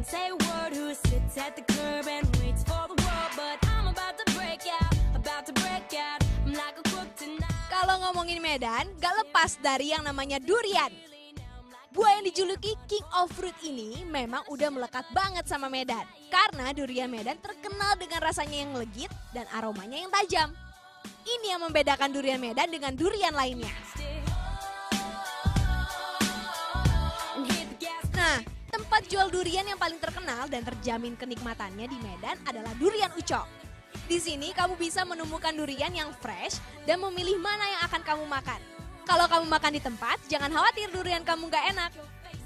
doesn't say a word, who sits at the curb and waits for the world. But I'm about to break out, about to break out. I'm like a crook tonight. Kalau ngomongin Medan, gak lepas dari yang namanya durian. Buah yang dijuluki King of Fruit ini memang udah melekat banget sama Medan. Karena durian Medan terkenal dengan rasanya yang legit dan aromanya yang tajam. Ini yang membedakan durian Medan dengan durian lainnya. Tempat jual durian yang paling terkenal dan terjamin kenikmatannya di Medan adalah Durian Ucok. Di sini kamu bisa menemukan durian yang fresh dan memilih mana yang akan kamu makan. Kalau kamu makan di tempat, jangan khawatir durian kamu gak enak.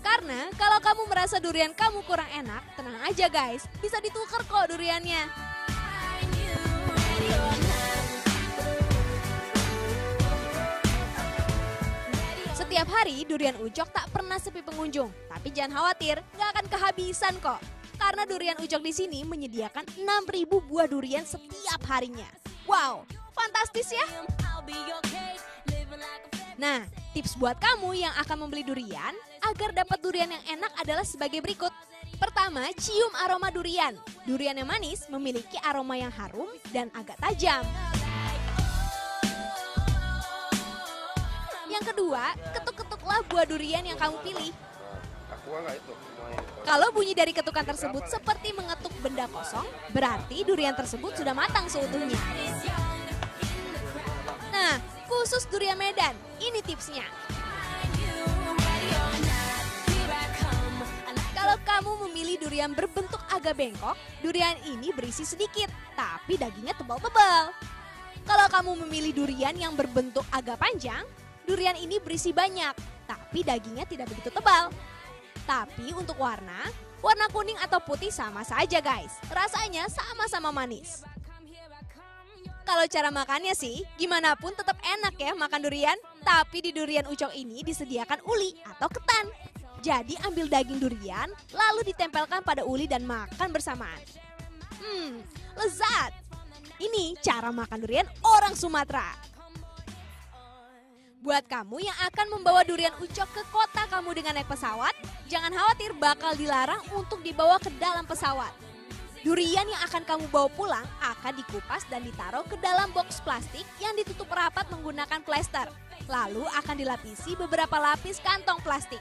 Karena kalau kamu merasa durian kamu kurang enak, tenang aja guys, bisa ditukar kok duriannya. Setiap hari durian ucok tak pernah sepi pengunjung. Tapi jangan khawatir, nggak akan kehabisan kok. Karena durian ucok di sini menyediakan 6.000 buah durian setiap harinya. Wow, fantastis ya. Nah, tips buat kamu yang akan membeli durian agar dapat durian yang enak adalah sebagai berikut. Pertama, cium aroma durian. Durian yang manis memiliki aroma yang harum dan agak tajam. Yang kedua, ketuk-ketuklah buah durian yang kamu pilih. Kalau bunyi dari ketukan tersebut seperti mengetuk benda kosong, berarti durian tersebut sudah matang seutuhnya. Nah, khusus durian Medan, ini tipsnya. Kalau kamu memilih durian berbentuk agak bengkok, durian ini berisi sedikit, tapi dagingnya tebal-tebal. Kalau kamu memilih durian yang berbentuk agak panjang, durian ini berisi banyak, tapi dagingnya tidak begitu tebal. Tapi untuk warna, warna kuning atau putih sama saja guys. Rasanya sama-sama manis. Kalau cara makannya sih, gimana pun tetap enak ya makan durian. Tapi di durian ucok ini disediakan uli atau ketan. Jadi ambil daging durian, lalu ditempelkan pada uli dan makan bersamaan. Hmm, lezat. Ini cara makan durian orang Sumatera. Buat kamu yang akan membawa durian ucok ke kota kamu dengan naik pesawat, jangan khawatir bakal dilarang untuk dibawa ke dalam pesawat. Durian yang akan kamu bawa pulang akan dikupas dan ditaruh ke dalam box plastik yang ditutup rapat menggunakan plester. Lalu akan dilapisi beberapa lapis kantong plastik.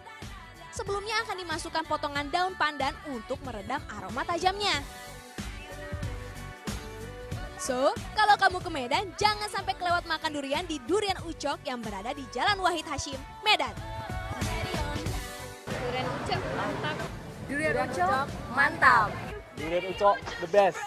Sebelumnya akan dimasukkan potongan daun pandan untuk meredam aroma tajamnya. So, kalau kamu ke Medan, jangan sampai kelewat makan durian di Durian Ucok yang berada di Jalan Wahid Hashim, Medan. Durian Ucok the best.